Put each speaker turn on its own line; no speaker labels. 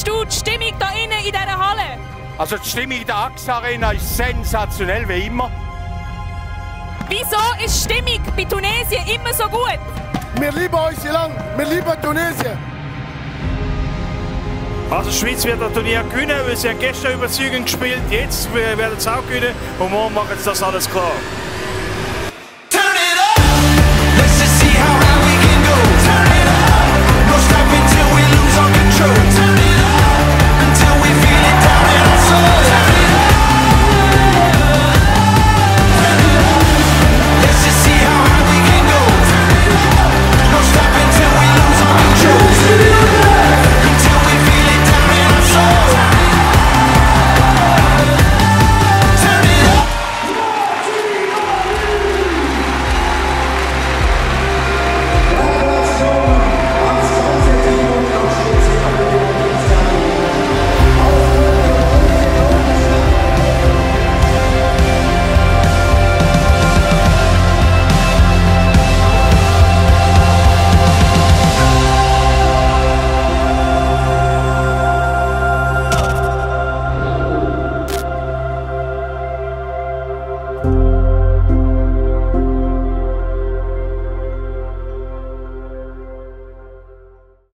findest du die Stimmung da in dieser Halle? Also die Stimmung in der AXE Arena ist sensationell wie immer.
Wieso ist die Stimmung bei Tunesien immer so gut?
Wir lieben unser lang, wir lieben Tunesien.
Also die Schweiz wird das Turnier gewinnen, weil sie ja gestern überzeugend gespielt, jetzt äh, werden sie auch gewinnen und morgen machen sie das alles klar.